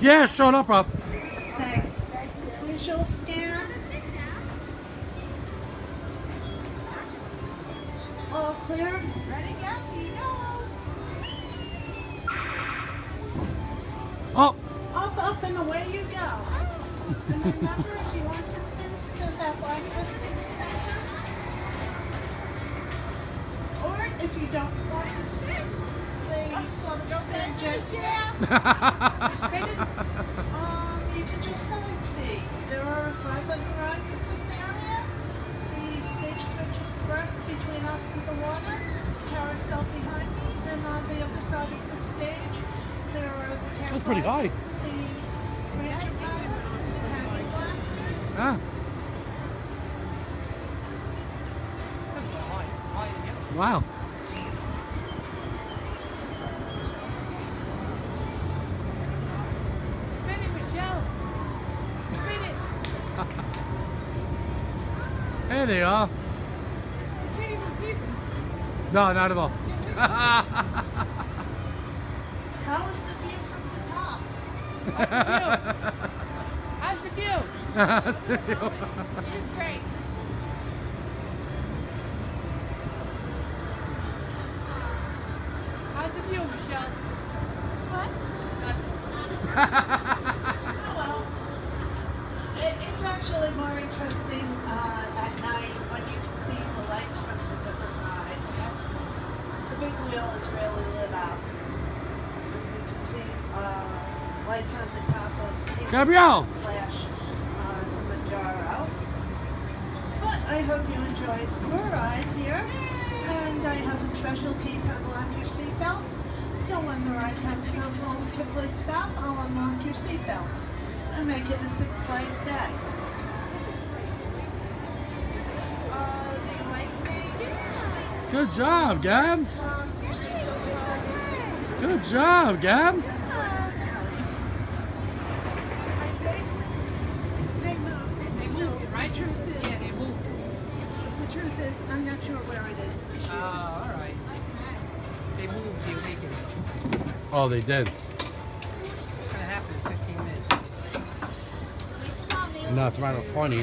yeah, sure, no problem. Thanks. Visual scan. All clear. Ready? Yeah, here you go. Oh, Up, up, and away you go. And remember, if you want to spin to that black spin if you don't want to spin, they sort of spin gently. Um, you can just sightsee. There are five other rides in this area. The Stagecoach Express between us and the water, the carousel behind me, and on the other side of the stage, there are the camp That's pretty high. the ranger pilots, and the candy blasters. ah. Wow. There they are. You can't even see them. No, not at all. How is the view from the top? How's the view? It's great. How's the view, Michelle? What? Oh well. It, it's actually more interesting uh, at night when you can see the lights from the different rides. The big wheel is really lit up. And we can see uh, lights on the top of Gabrielle! slash uh, Samajaro. But I hope you enjoyed your ride here. And I have a special key to unlock your seatbelts. So when the ride comes to a full complete stop, I'll unlock your seatbelts and make it a Six Flags day. They moved it. the truth is, Yeah, they moved. The truth is, I'm not sure where it is Oh, all right. They moved. Oh, they did. It's gonna happen in 15 minutes. No, it's rather funny.